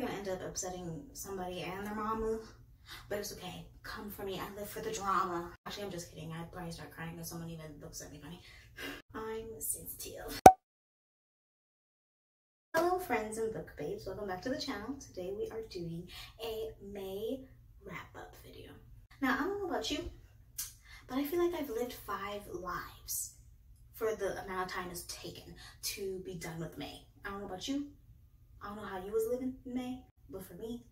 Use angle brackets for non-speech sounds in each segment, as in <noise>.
probably gonna end up upsetting somebody and their mama, but it's okay. Come for me. I live for the drama. Actually, I'm just kidding. I'd probably start crying if someone even looks at me funny. <sighs> I'm sensitive. Hello friends and book babes, welcome back to the channel. Today we are doing a May wrap up video. Now I don't know about you, but I feel like I've lived five lives for the amount of time it's taken to be done with May. I don't know about you, I don't know how you was living in May, but for me,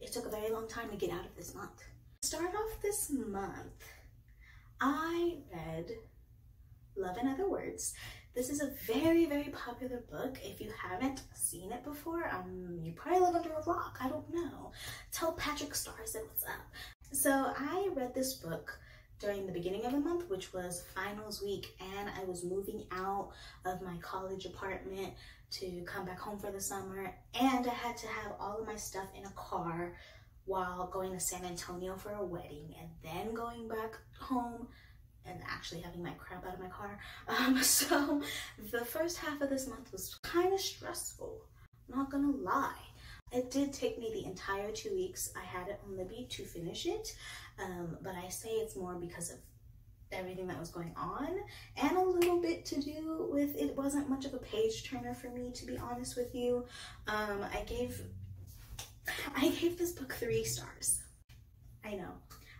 it took a very long time to get out of this month. Start off this month, I read Love and Other Words. This is a very, very popular book. If you haven't seen it before, um, you probably live under a rock. I don't know. Tell Patrick Star's that what's up. So I read this book during the beginning of the month, which was finals week, and I was moving out of my college apartment to come back home for the summer, and I had to have all of my stuff in a car while going to San Antonio for a wedding, and then going back home and actually having my crap out of my car. <laughs> Um, so the first half of this month was kind of stressful, not gonna lie. It did take me the entire two weeks. I had it on Libby to finish it, um, but I say it's more because of everything that was going on and a little bit to do with it wasn't much of a page turner for me to be honest with you. Um i gave i gave this book three stars. I know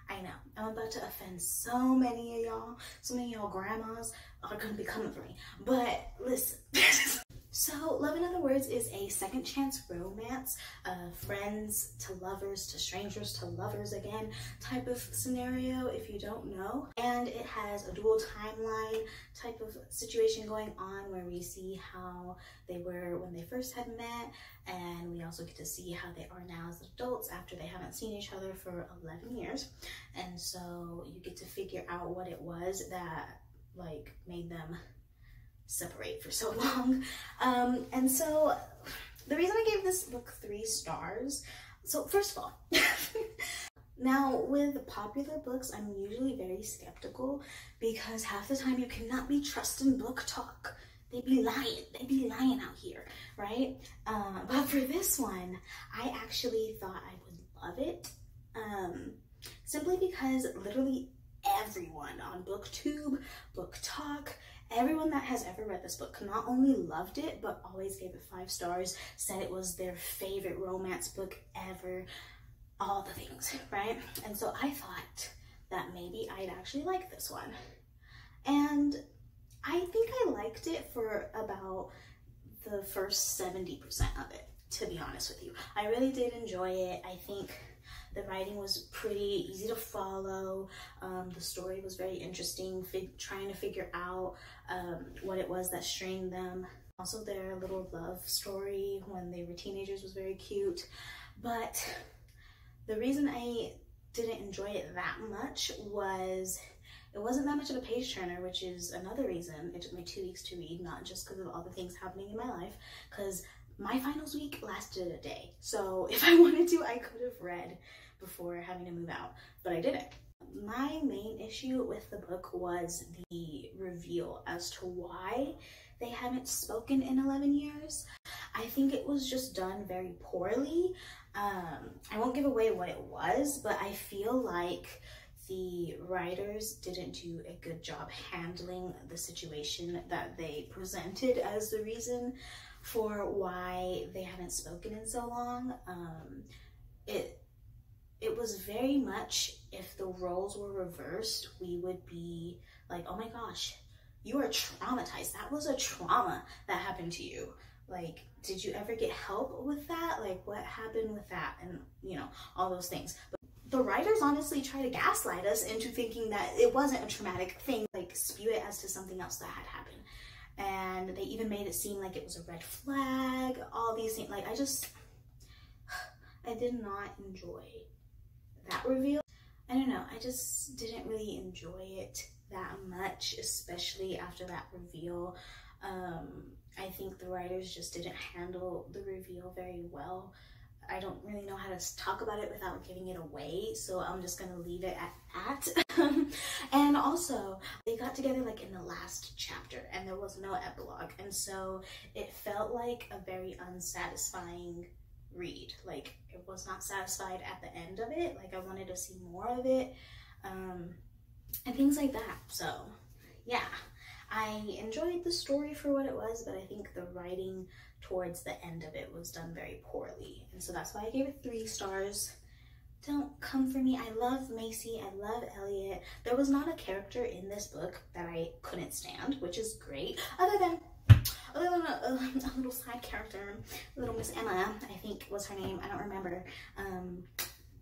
i know. I'm about to offend so many of y'all. So many of y'all grandmas are gonna be coming for me. But listen <laughs> So, Love and Other Words is a second chance romance, uh, friends to lovers to strangers to lovers again type of scenario if you don't know. And it has a dual timeline type of situation going on where we see how they were when they first had met and we also get to see how they are now as adults after they haven't seen each other for 11 years. And so you get to figure out what it was that like made them separate for so <laughs> long. Um, and so the reason I gave this book three stars, so first of all, <laughs> now with popular books, I'm usually very skeptical because half the time you cannot be trusting BookTok. They be lying, they be lying out here, right? Uh, but for this one, I actually thought I would love it. Um, simply because literally everyone on booktube BookTok Everyone that has ever read this book not only loved it, but always gave it five stars, said it was their favorite romance book ever, all the things, right? And so I thought that maybe I'd actually like this one. And I think I liked it for about the first 70% of it, to be honest with you. I really did enjoy it. I think the writing was pretty easy to follow. Um, the story was very interesting, trying to figure out um, what it was that strained them. Also, their little love story when they were teenagers was very cute. But the reason I didn't enjoy it that much was it wasn't that much of a page turner, which is another reason it took me two weeks to read, not just because of all the things happening in my life, because my finals week lasted a day. So <laughs> if I wanted to, I could have read before having to move out, but I didn't. My main issue with the book was the reveal as to why they haven't spoken in 11 years. I think it was just done very poorly. Um, I won't give away what it was, but I feel like the writers didn't do a good job handling the situation that they presented as the reason for why they haven't spoken in so long. Um, it it was very much if the roles were reversed, we would be like, oh my gosh, you are traumatized. That was a trauma that happened to you. Like, did you ever get help with that? Like, what happened with that? And, you know, all those things. The writers honestly try to gaslight us into thinking that it wasn't a traumatic thing, like, spew it as to something else that had happened and they even made it seem like it was a red flag, all these things. Like, I just, <sighs> I did not enjoy that reveal. I don't know, I just didn't really enjoy it that much, especially after that reveal. Um, I think the writers just didn't handle the reveal very well. I don't really know how to talk about it without giving it away, so I'm just gonna leave it at that. <laughs> and also, they got together like in the last chapter, and there was no epilogue, and so it felt like a very unsatisfying read. Like it was not satisfied at the end of it. Like I wanted to see more of it. Um, and things like that. So yeah, I enjoyed the story for what it was, but I think the writing towards the end of it was done very poorly. And so that's why I gave it three stars. Don't come for me. I love Macy. I love Elliot. There was not a character in this book that I couldn't stand, which is great. Other than other than a, a, <laughs> a little side character, little Miss Emma, I think was her name. I don't remember. Um,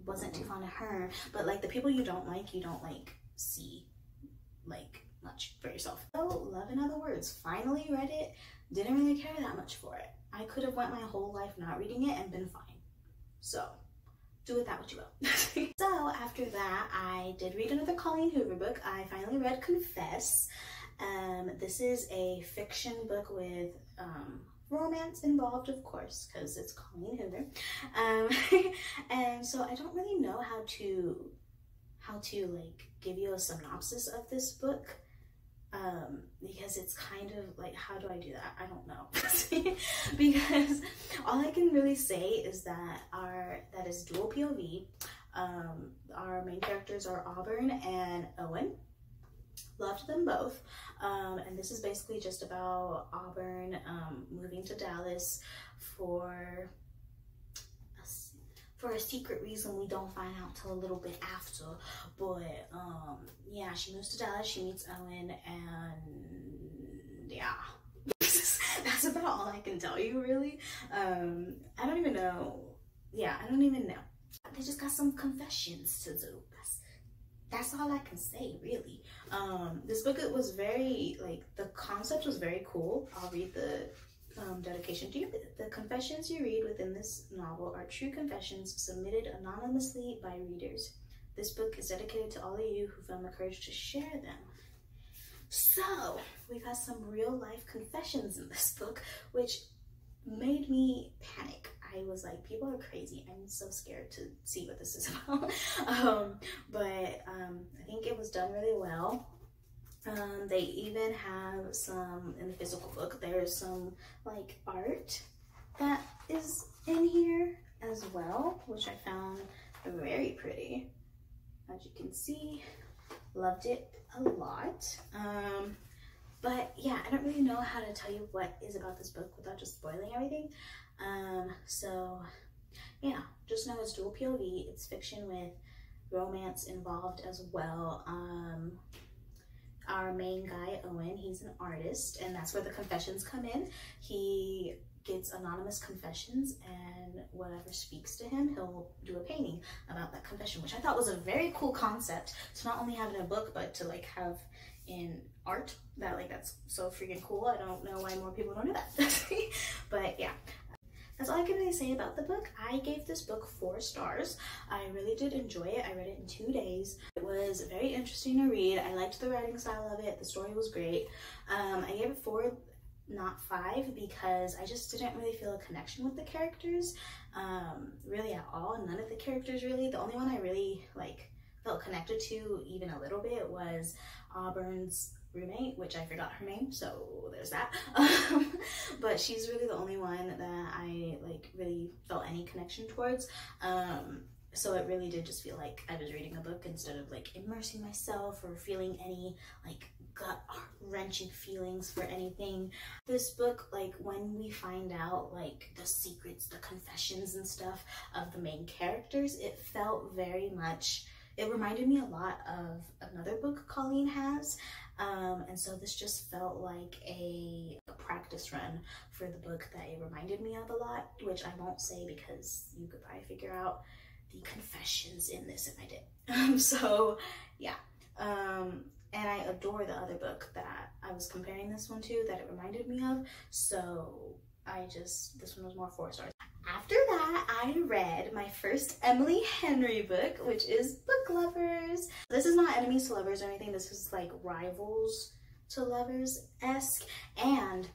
wasn't too fond of her. But like the people you don't like, you don't like see like much for yourself. So love and other words, finally read it, didn't really care that much for it. I could have went my whole life not reading it and been fine. So do with that what you will. <laughs> so after that, I did read another Colleen Hoover book. I finally read Confess. Um, this is a fiction book with um, romance involved, of course, because it's Colleen Hoover. Um, <laughs> and so I don't really know how to how to like give you a synopsis of this book um, because it's kind of like, how do I do that? I don't know. <laughs> because all I can really say is that our, that is dual POV. Um, our main characters are Auburn and Owen. Loved them both. Um, and this is basically just about Auburn um, moving to Dallas for for secret reason we don't find out till a little bit after. But um, yeah, she moves to Dallas, she meets Owen, and yeah. <laughs> That's about all I can tell you, really. Um, I don't even know. Yeah, I don't even know. They just got some confessions to do. That's, that's all I can say, really. Um, this book it was very like the concept was very cool. I'll read the um, dedication to you. The confessions you read within this novel are true confessions submitted anonymously by readers. This book is dedicated to all of you who found the courage to share them. So, we've got some real life confessions in this book, which made me panic. I was like, people are crazy. I'm so scared to see what this is <laughs> about. um, but um, I think it was done really well. Um, they even have some in the physical book. There's some like art that is in here as well, which I found very pretty. As you can see, loved it a lot. Um, but yeah, I don't really know how to tell you what is about this book without just spoiling everything. Um, so yeah, just know it's dual POV. It's fiction with romance involved as well. Um, our main guy, Owen, he's an artist, and that's where the confessions come in. He gets anonymous confessions, and whatever speaks to him, he'll do a painting about that confession, which I thought was a very cool concept to not only have in a book, but to like have in art. That like that's so freaking cool. I don't know why more people don't do that. <laughs> but yeah, that's all I can really say about the book. I gave this book four stars. I really did enjoy it. I read it in two days. It was very interesting to read. I liked the writing style of it. The story was great. Um, I gave it four, not five, because I just didn't really feel a connection with the characters um, really at all. None of the characters really. The only one I really like felt connected to even a little bit was Auburn's roommate, which I forgot her name, so there's that. Um, <laughs> but she's really the only one that I like really felt any connection towards. Um, so it really did just feel like I was reading a book instead of like immersing myself or feeling any like gut wrenching feelings for anything. This book, like when we find out like the secrets, the confessions and stuff of the main characters, it felt very much it reminded me a lot of another book Colleen has. Um, and so this just felt like a, a, practice run for the book that it reminded me of a lot, which I won't say because you could probably figure out the confessions in this if I did. <laughs> Um, so yeah. Um, and I adore the other book that I was comparing this one to that it reminded me of. So I just, this one was more four stars. After that, I read my first Emily Henry book, which is Book Lovers. This is not enemies to lovers or anything. This is like rivals to lovers-esque. And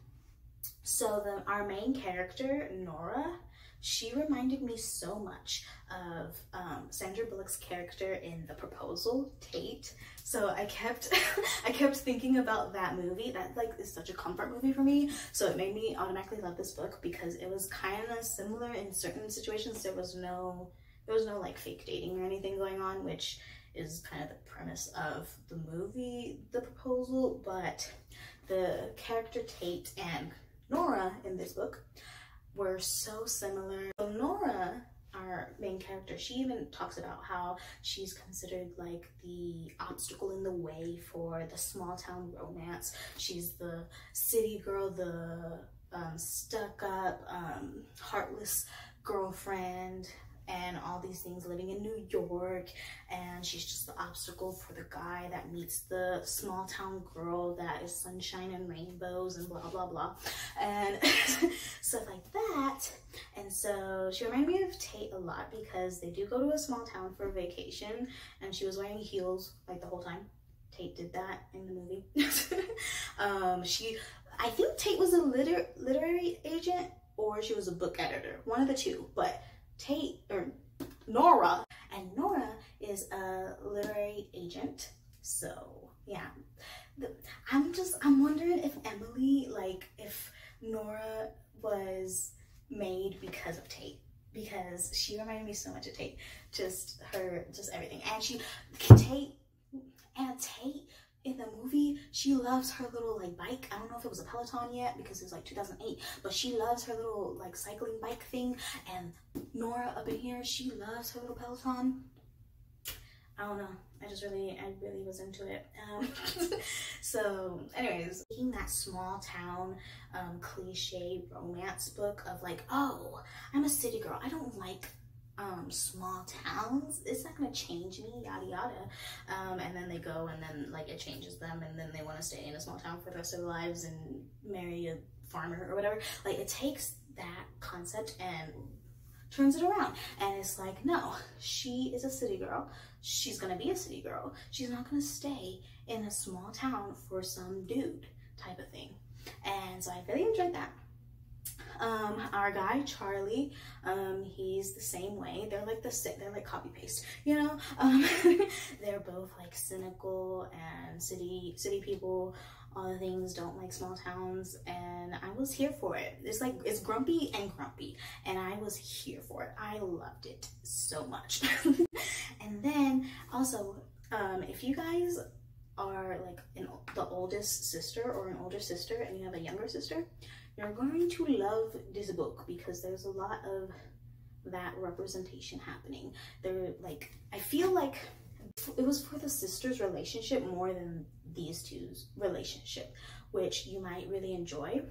so the our main character, Nora, she reminded me so much of um, Sandra Bullock's character in The Proposal, Tate. So I kept <laughs> I kept thinking about that movie. That like is such a comfort movie for me. So it made me automatically love this book because it was kind of similar in certain situations. There was no there was no like fake dating or anything going on, which is kind of the premise of the movie The Proposal, but the character Tate and Nora in this book were so similar. So Nora, our main character, she even talks about how she's considered like the obstacle in the way for the small town romance. She's the city girl, the um, stuck up, um, heartless girlfriend and all these things living in New York and she's just the obstacle for the guy that meets the small town girl that is sunshine and rainbows and blah blah blah and <laughs> stuff like that. And so she reminded me of Tate a lot because they do go to a small town for a vacation and she was wearing heels like the whole time Tate did that in the movie. <laughs> Um she I think Tate was a liter literary agent or she was a book editor one of the two but Tate or Nora, and Nora is a literary agent. So yeah, I'm just I'm wondering if Emily like if Nora was made because of Tate. Because she reminded me so much of Tate, just her, just everything, and she Tate and Tate in the movie, she loves her little like bike. I don't know if it was a Peloton yet because it was like 2008, but she loves her little like cycling bike thing. And Nora up in here, she loves her little Peloton. I don't know. I just really, I really was into it. Um, <laughs> so anyways, taking that small town um, cliche romance book of like, oh, I'm a city girl. I don't like um, small towns, it's not gonna change me, yada yada. Um, and then they go and then like it changes them and then they wanna stay in a small town for the rest of their lives and marry a farmer or whatever. Like it takes that concept and turns it around. And it's like, no, she is a city girl. She's gonna be a city girl. She's not gonna stay in a small town for some dude type of thing. And so I really enjoyed that. Um, our guy Charlie, um, he's the same way. They're like the they're like copy paste, you know. Um, <laughs> they're both like cynical and city city people. All the things don't like small towns, and I was here for it. It's like it's grumpy and grumpy, and I was here for it. I loved it so much. <laughs> and then also, um, if you guys are like an, the oldest sister or an older sister and you have a younger sister, you're going to love this book because there's a lot of that representation happening. They're like, I feel like it was for the sisters' relationship more than these two's relationship, which you might really enjoy.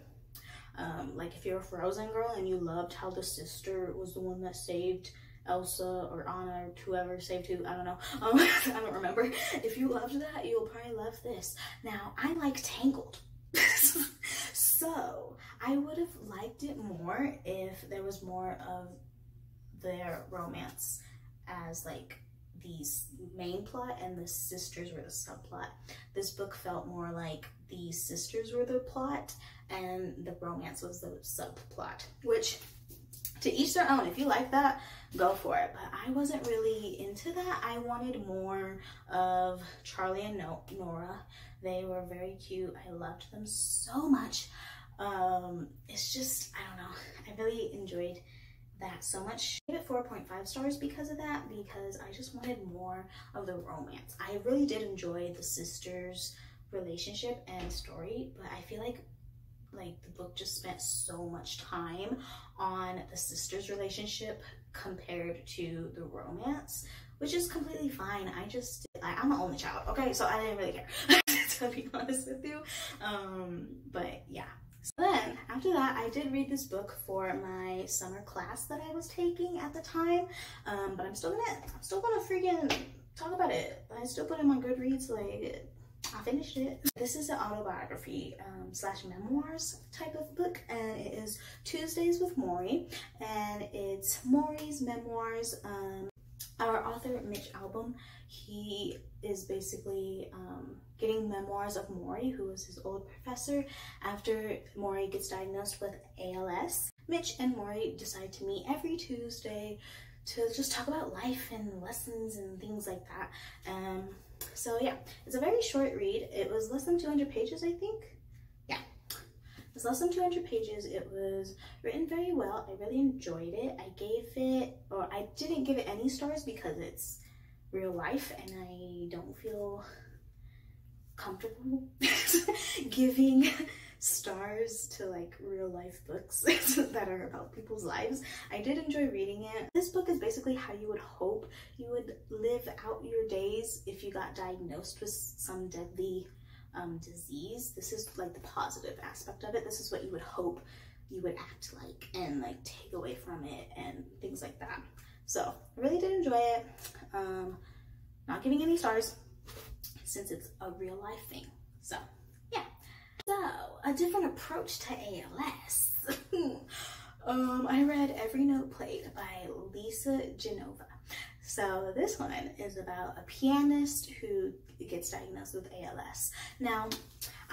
Um, like if you're a Frozen girl and you loved how the sister was the one that saved Elsa or Anna or whoever saved who, I don't know. Um, <laughs> I don't remember. If you loved that, you'll probably love this. Now, I like Tangled. So I would have liked it more if there was more of their romance as like the main plot and the sisters were the subplot. This book felt more like the sisters were the plot and the romance was the subplot, which to each their own. If you like that, go for it. But I wasn't really into that. I wanted more of Charlie and Nora. They were very cute. I loved them so much. Um, it's just, I don't know. I really enjoyed that so much. I gave it 4.5 stars because of that, because I just wanted more of the romance. I really did enjoy the sisters' relationship and story, but I feel like like the book just spent so much time on the sisters relationship compared to the romance which is completely fine. I just I, i'm an only child okay? So i didn't really care <laughs> to be honest with you. Um but yeah. So then after that i did read this book for my summer class that i was taking at the time. Um but i'm still gonna i'm still gonna freaking talk about it. I still put in on goodreads like I finished it. This is an autobiography um, slash memoirs type of book and it is Tuesdays with Morrie and it's Morrie's memoirs. Um, our author Mitch Albom, he is basically um, getting memoirs of Morrie, who was his old professor, after Morrie gets diagnosed with ALS. Mitch and Morrie decide to meet every Tuesday to just talk about life and lessons and things like that. Um, so yeah, it's a very short read. It was less than 200 pages, I think. Yeah, it's less than 200 pages. It was written very well. I really enjoyed it. I gave it, or I didn't give it any stars because it's real life and I don't feel comfortable <laughs> giving stars to like real life books <laughs> that are about people's lives. I did enjoy reading it. This book is basically how you would hope you would live out your days if you got diagnosed with some deadly um, disease. This is like the positive aspect of it. This is what you would hope you would act like and like take away from it and things like that. So I really did enjoy it. Um, not giving any stars since it's a real life thing. So. So a different approach to ALS. <laughs> um, I read Every Note Played by Lisa Genova. So this one is about a pianist who gets diagnosed with ALS. Now,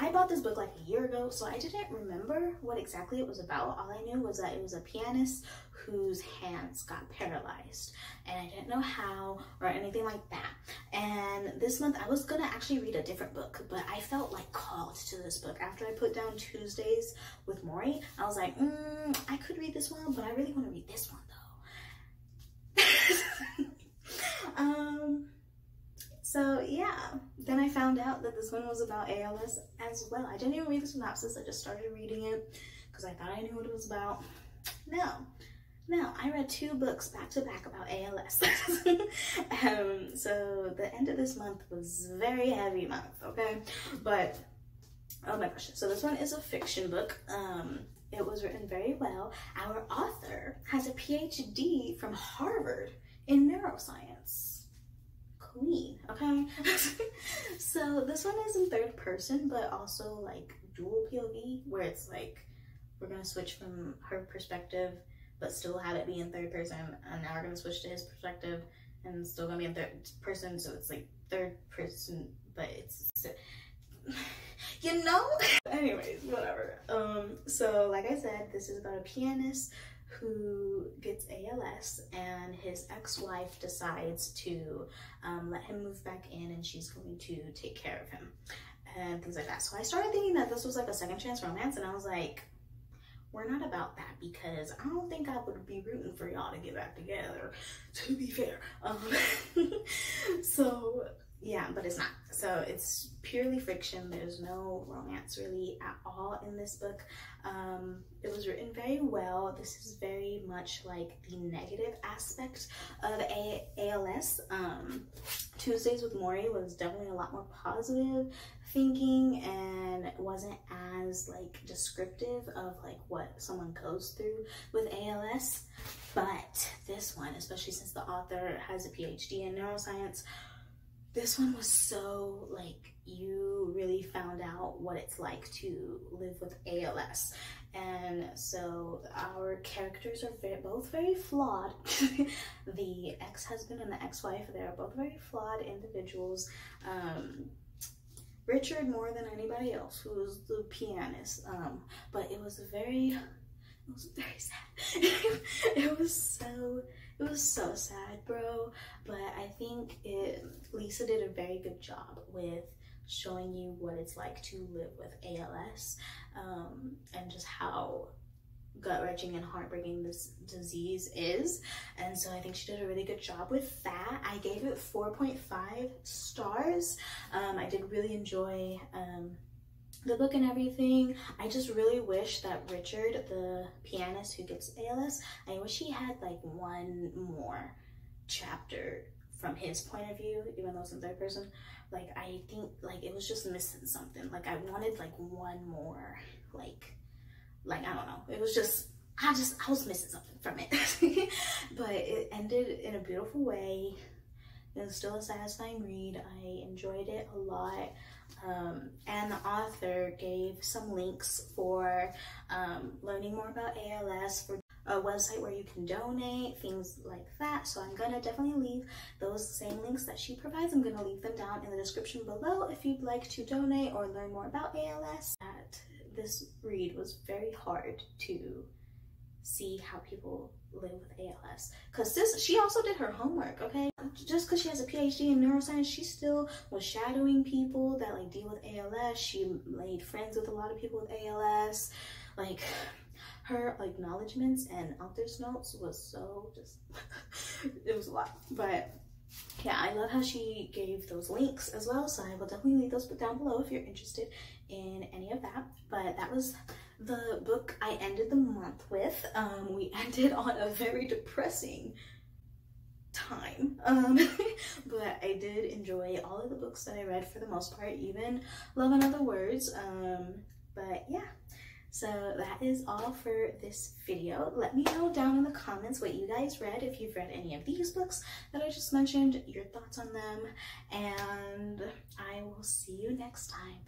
I bought this book like a year ago, so I didn't remember what exactly it was about. All I knew was that it was a pianist whose hands got paralyzed, and I didn't know how or anything like that. And this month, I was gonna actually read a different book, but I felt like called to this book. After I put down Tuesdays with Morrie, I was like, mm, I could read this one, but I really want to read this one though. <laughs> um so yeah, then I found out that this one was about ALS as well. I didn't even read the synopsis, I just started reading it because I thought I knew what it was about. No, no, I read two books back to back about ALS. <laughs> um, so the end of this month was very heavy month, okay? But, oh my gosh, so this one is a fiction book. Um, it was written very well. Our author has a PhD from Harvard in neuroscience queen, okay? <laughs> so this one is in third person, but also like dual POV, where it's like we're gonna switch from her perspective, but still have it be in third person, and now we're gonna switch to his perspective, and still gonna be in third person, so it's like third person, but it's. <laughs> you know <laughs> anyways whatever um so like i said this is about a pianist who gets ALS and his ex-wife decides to um, let him move back in and she's going to take care of him and things like that. So I started thinking that this was like a second chance romance and I was like, we're not about that because I don't think I would be rooting for y'all to get back together, to be fair. Um, <laughs> so yeah, but it's not. So it's purely fiction. There's no romance really at all in this book. Um, it was written very well. This is very much like the negative aspect of a ALS. Um, Tuesdays with Morrie was definitely a lot more positive thinking and wasn't as like descriptive of like what someone goes through with ALS. But this one, especially since the author has a PhD in neuroscience, this one was so like you really found out what it's like to live with ALS. And so our characters are very, both very flawed. <laughs> the ex-husband and the ex-wife, they're both very flawed individuals. Um, Richard more than anybody else, who was the pianist. Um, but it was very, it was very sad. <laughs> it was so it was so sad, bro. But I think it Lisa did a very good job with showing you what it's like to live with ALS um, and just how gut wrenching and heartbreaking this disease is. And so I think she did a really good job with that. I gave it 4.5 stars. Um, I did really enjoy um, the book and everything. I just really wish that Richard, the pianist who gets ALS, I wish he had like one more chapter from his point of view, even though it's in third person. Like I think like it was just missing something. Like I wanted like one more, like, like I don't know. It was just I just I was missing something from it. <laughs> but it ended in a beautiful way. It was still a satisfying read. I enjoyed it a lot. Um, and the author gave some links for um, learning more about ALS, for a website where you can donate, things like that. So I'm gonna definitely leave those same links that she provides. I'm gonna leave them down in the description below if you'd like to donate or learn more about ALS. That this read was very hard to see how people live with ALS. Cause this, she also did her homework, okay? Just cause she has a PhD in neuroscience, she still was shadowing people that like deal with ALS. She made friends with a lot of people with ALS. Like her acknowledgments and author's notes was so just, <laughs> it was a lot. But yeah, I love how she gave those links as well. So I will definitely leave those down below if you're interested in any of that. But that was the book I ended the month with. Um, we <laughs> ended on a very depressing time. Um, <laughs> but I did enjoy all of the books that I read for the most part, even Love and Other Words. Um, but yeah, so that is all for this video. Let me know down in the comments what you guys read, if you've read any of these books that I just mentioned, your thoughts on them, and I will see you next time.